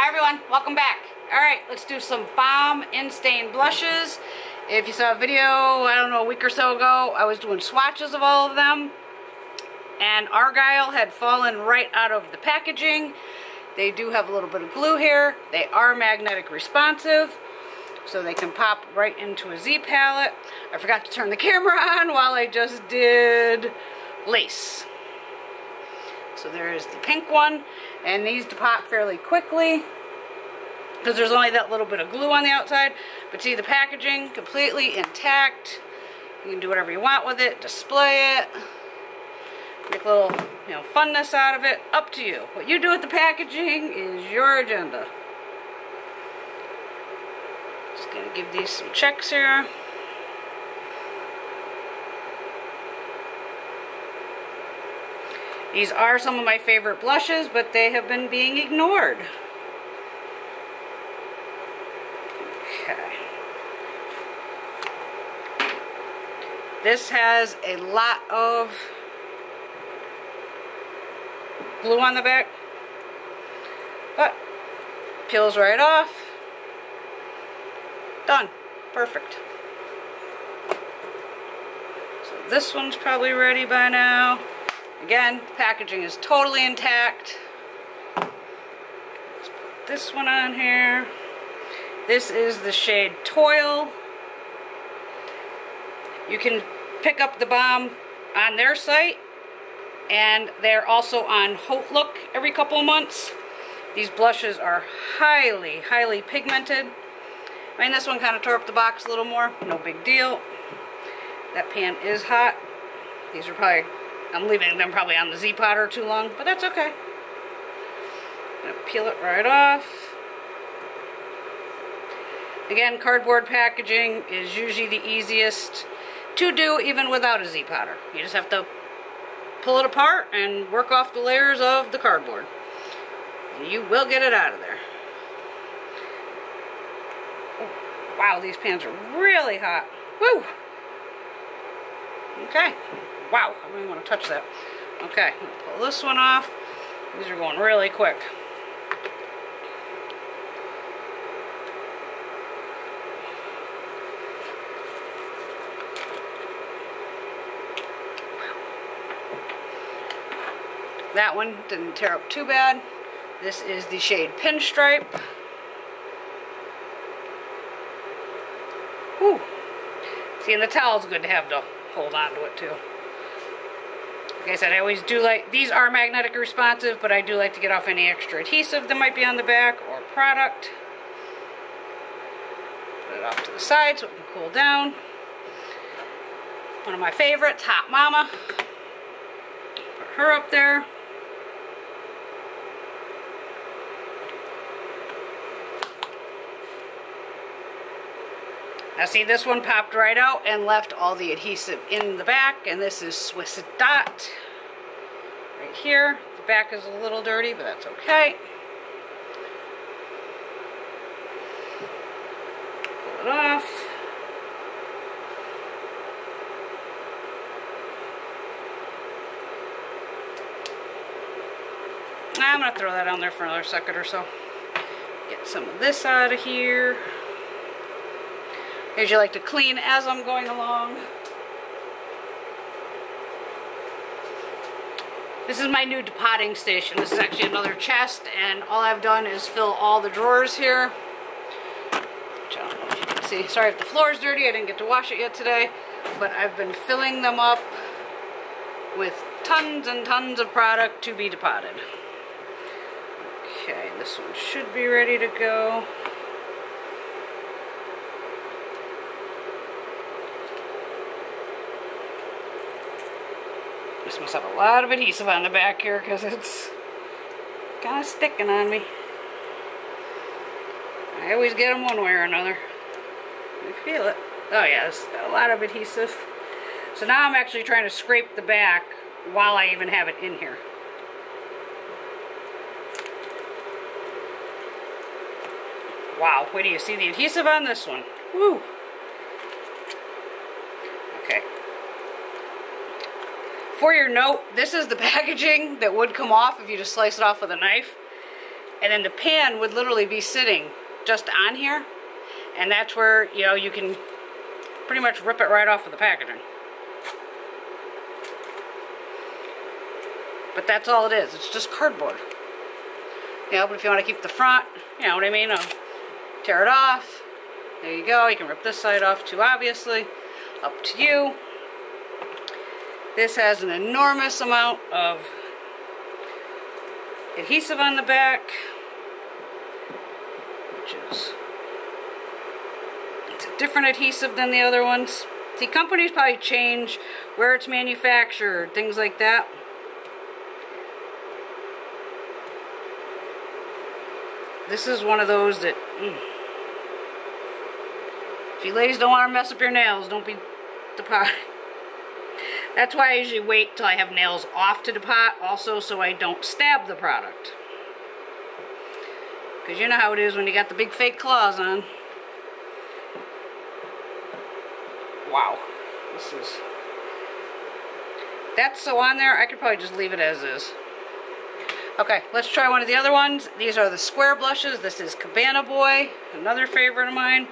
Hi everyone, welcome back. Alright, let's do some Balm Instain blushes. If you saw a video, I don't know, a week or so ago, I was doing swatches of all of them. And Argyle had fallen right out of the packaging. They do have a little bit of glue here. They are magnetic responsive, so they can pop right into a Z palette. I forgot to turn the camera on while I just did lace. So there's the pink one, and these to pop fairly quickly because there's only that little bit of glue on the outside. But see the packaging completely intact. You can do whatever you want with it, display it, make a little you know funness out of it. Up to you. What you do with the packaging is your agenda. Just gonna give these some checks here. These are some of my favorite blushes, but they have been being ignored. Okay. This has a lot of glue on the back, but peels right off. Done. Perfect. So this one's probably ready by now. Again, packaging is totally intact. Let's put this one on here. This is the shade Toile. You can pick up the Balm on their site and they're also on Haute Look every couple months. These blushes are highly, highly pigmented. I mean, this one kind of tore up the box a little more. No big deal. That pan is hot. These are probably I'm leaving them probably on the Z-Potter too long, but that's okay. I'm gonna peel it right off. Again, cardboard packaging is usually the easiest to do even without a Z-Potter. You just have to pull it apart and work off the layers of the cardboard. And you will get it out of there. Oh, wow, these pans are really hot. Woo! Okay. Wow, I don't even want to touch that. Okay, pull this one off. These are going really quick. That one didn't tear up too bad. This is the shade Pinstripe. Whew. See, and the towel's good to have to hold on to it too. Like I said, I always do like, these are magnetic responsive, but I do like to get off any extra adhesive that might be on the back or product. Put it off to the side so it can cool down. One of my favorites, Hot Mama. Put her up there. Now see this one popped right out and left all the adhesive in the back and this is Swiss Dot right here. The back is a little dirty but that's okay. Pull it off. I'm going to throw that on there for another second or so. Get some of this out of here. I usually like to clean as I'm going along. This is my new depotting station. This is actually another chest and all I've done is fill all the drawers here. Which I don't know if you can see. Sorry if the floor is dirty. I didn't get to wash it yet today. But I've been filling them up with tons and tons of product to be depotted. Okay, this one should be ready to go. Must have a lot of adhesive on the back here because it's kind of sticking on me. I always get them one way or another. I feel it. Oh yeah, a lot of adhesive. So now I'm actually trying to scrape the back while I even have it in here. Wow, wait do you see the adhesive on this one? Woo! For your note, this is the packaging that would come off if you just slice it off with a knife. and then the pan would literally be sitting just on here. And that's where, you know, you can pretty much rip it right off of the packaging. But that's all it is. It's just cardboard. You know, but if you want to keep the front, you know what I mean? I'll tear it off. There you go. You can rip this side off too, obviously. Up to you. This has an enormous amount of adhesive on the back, which is it's a different adhesive than the other ones. See, companies probably change where it's manufactured, things like that. This is one of those that, mm, if you ladies don't want to mess up your nails, don't be the depositing. That's why I usually wait till I have nails off to depot, also so I don't stab the product. Because you know how it is when you got the big fake claws on. Wow. This is... That's so on there, I could probably just leave it as is. Okay, let's try one of the other ones. These are the square blushes. This is Cabana Boy, another favorite of mine.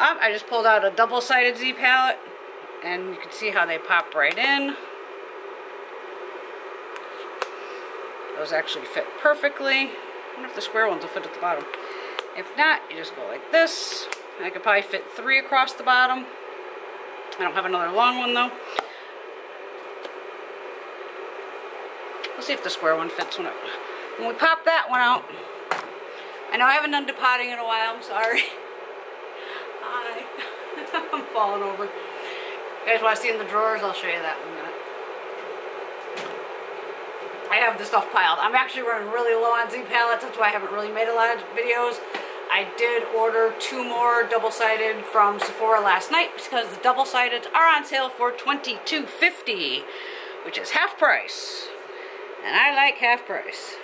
Um, I just pulled out a double-sided Z palette, and you can see how they pop right in. Those actually fit perfectly. I wonder if the square ones will fit at the bottom. If not, you just go like this. I could probably fit three across the bottom. I don't have another long one though. We'll see if the square one fits when, it, when we pop that one out. I know I haven't done depotting in a while, I'm sorry. Hi. I'm falling over. You guys want to see in the drawers? I'll show you that in a minute. I have the stuff piled. I'm actually running really low on Z palettes. That's why I haven't really made a lot of videos. I did order two more double-sided from Sephora last night because the double-sided are on sale for $22.50, which is half price. And I like half price.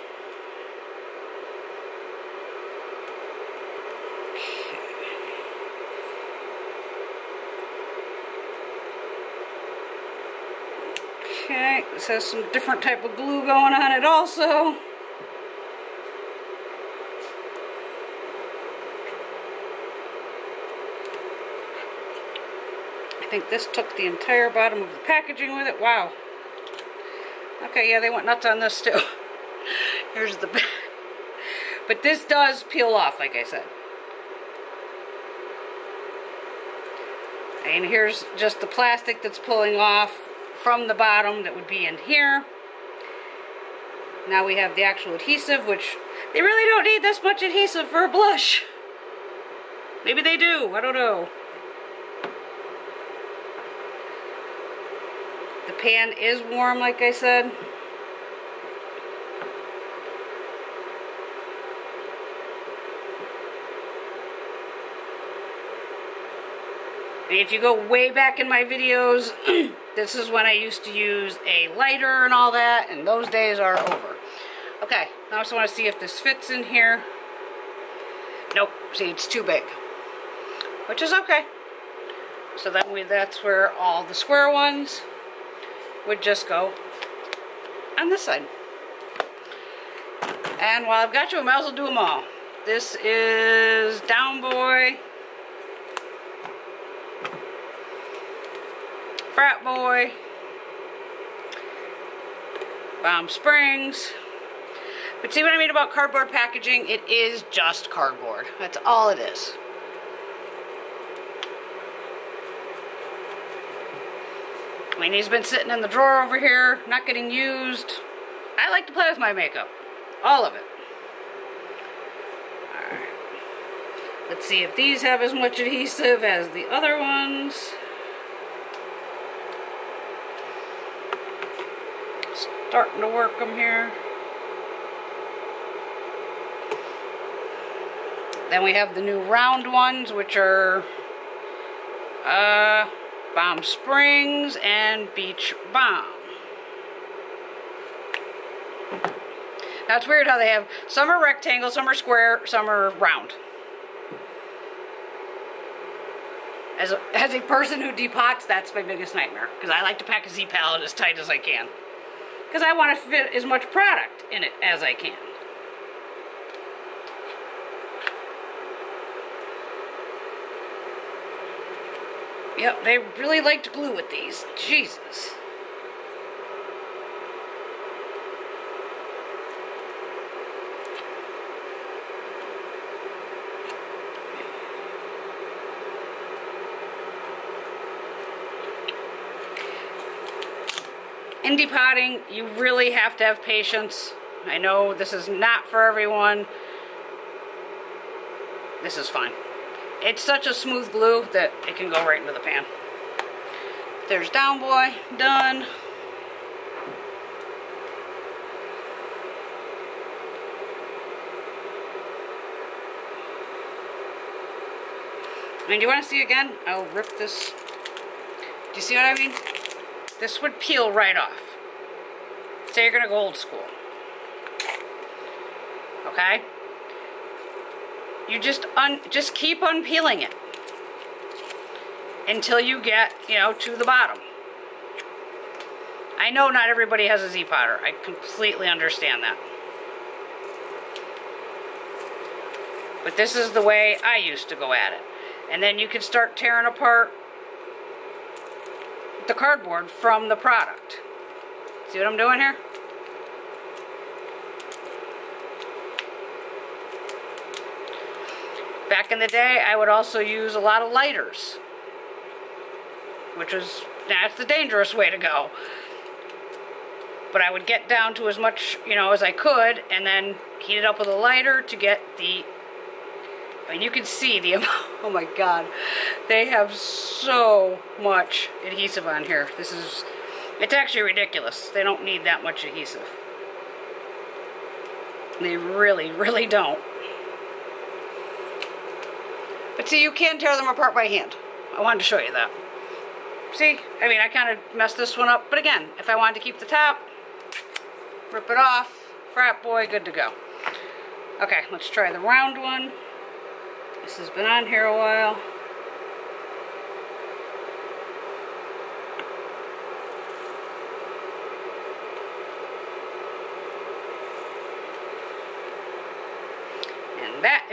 Okay, this has some different type of glue going on it also. I think this took the entire bottom of the packaging with it. Wow. Okay, yeah, they went nuts on this too. Here's the back. But this does peel off, like I said. And here's just the plastic that's pulling off from the bottom that would be in here. Now we have the actual adhesive, which they really don't need this much adhesive for a blush. Maybe they do, I don't know. The pan is warm, like I said. If you go way back in my videos, this is when I used to use a lighter and all that, and those days are over. Okay, now I just want to see if this fits in here. Nope, see, it's too big. Which is okay. So that we, that's where all the square ones would just go on this side. And while I've got you, I might as well do them all. This is Down Boy. Frat Boy. Balm Springs. But see what I mean about cardboard packaging? It is just cardboard. That's all it is. I mean, he's been sitting in the drawer over here, not getting used. I like to play with my makeup. All of it. Alright. Let's see if these have as much adhesive as the other ones. Starting to work them here. Then we have the new round ones, which are, uh, Balm Springs and Beach Balm. Now it's weird how they have some are rectangle, some are square, some are round. As a, as a person who depots, that's my biggest nightmare. Because I like to pack a Z palette as tight as I can. Because I want to fit as much product in it as I can. Yep, they really like to glue with these. Jesus. Indie potting, you really have to have patience. I know this is not for everyone. This is fine. It's such a smooth glue that it can go right into the pan. There's down boy, done. Do you want to see again? I'll rip this. Do you see what I mean? This would peel right off. Say you're going to go old school. Okay? You just un just keep unpeeling it until you get, you know, to the bottom. I know not everybody has a Z-Potter. I completely understand that. But this is the way I used to go at it. And then you can start tearing apart the cardboard from the product. See what I'm doing here? Back in the day, I would also use a lot of lighters, which was, that's the dangerous way to go. But I would get down to as much, you know, as I could, and then heat it up with a lighter to get the and you can see the oh my god, they have so much adhesive on here. This is, it's actually ridiculous. They don't need that much adhesive. They really, really don't. But see, you can tear them apart by hand. I wanted to show you that. See, I mean, I kind of messed this one up. But again, if I wanted to keep the top, rip it off, frat boy, good to go. Okay, let's try the round one. This has been on here a while.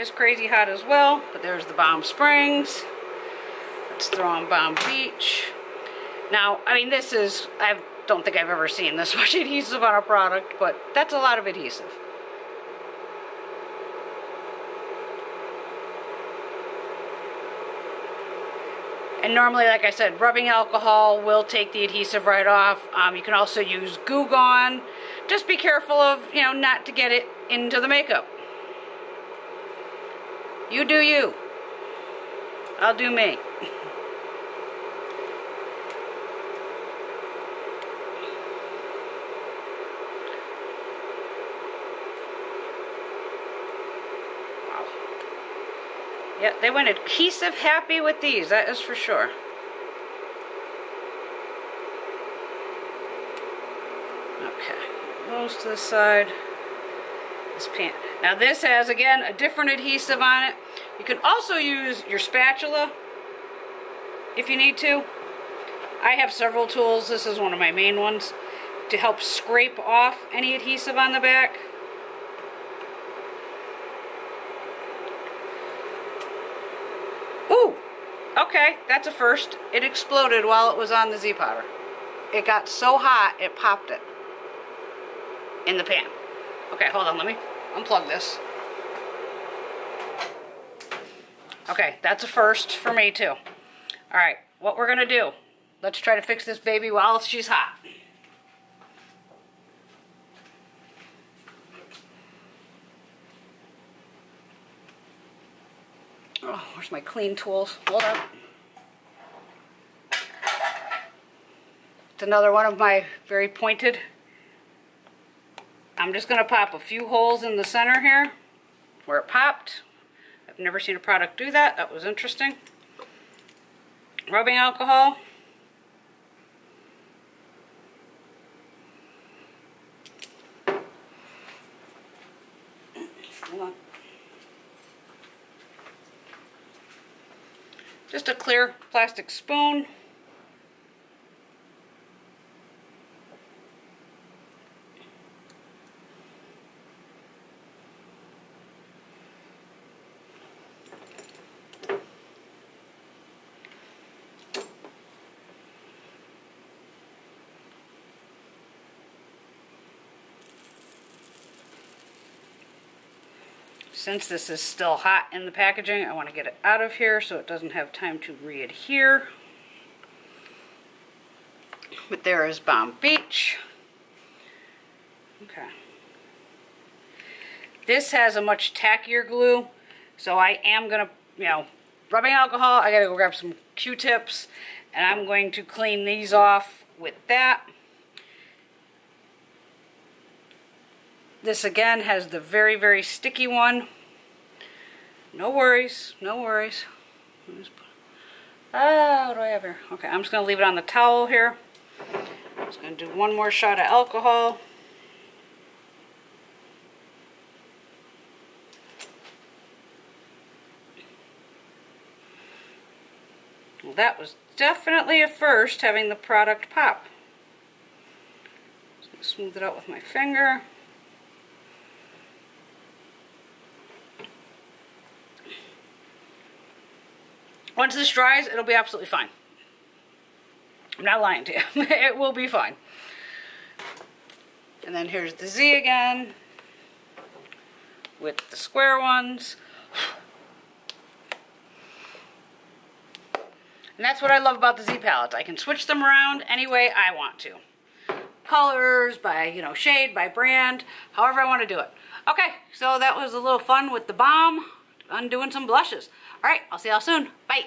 And crazy hot as well, but there's the Balm Springs. Let's throw on Balm Beach. Now, I mean, this is, I don't think I've ever seen this much adhesive on a product, but that's a lot of adhesive. And normally, like I said, rubbing alcohol will take the adhesive right off. Um, you can also use Goo Gone. Just be careful of, you know, not to get it into the makeup. You do you. I'll do me. wow. Yeah, they went adhesive happy with these, that is for sure. Okay, to the side. This pan. Now this has, again, a different adhesive on it. You can also use your spatula if you need to. I have several tools. This is one of my main ones to help scrape off any adhesive on the back. Ooh, okay, that's a first. It exploded while it was on the Z-Potter. It got so hot, it popped it in the pan. Okay, hold on, let me unplug this. Okay, that's a first for me too. All right, what we're gonna do, let's try to fix this baby while she's hot. Oh, where's my clean tools? Hold up. It's another one of my very pointed. I'm just going to pop a few holes in the center here where it popped. I've never seen a product do that. That was interesting. Rubbing alcohol. Just a clear plastic spoon. Since this is still hot in the packaging, I want to get it out of here so it doesn't have time to re-adhere. But there is Balm Beach. Okay. This has a much tackier glue, so I am going to, you know, rubbing alcohol, I got to go grab some Q-tips, and I'm going to clean these off with that. This again has the very, very sticky one. No worries, no worries. Ah, what do I have here? Okay, I'm just going to leave it on the towel here. I'm just going to do one more shot of alcohol. Well, that was definitely a first, having the product pop. smooth it out with my finger. Once this dries, it'll be absolutely fine. I'm not lying to you. it will be fine. And then here's the Z again with the square ones. And that's what I love about the Z palettes. I can switch them around any way I want to. Colors, by, you know, shade, by brand, however I want to do it. Okay, so that was a little fun with the Balm, undoing some blushes. All right, I'll see y'all soon. Bye.